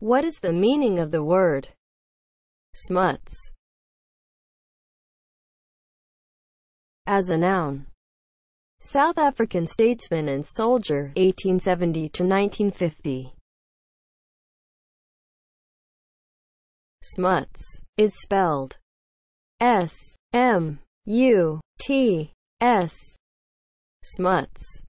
What is the meaning of the word smuts as a noun? South African statesman and soldier, 1870 to 1950. Smuts is spelled S M U T S. Smuts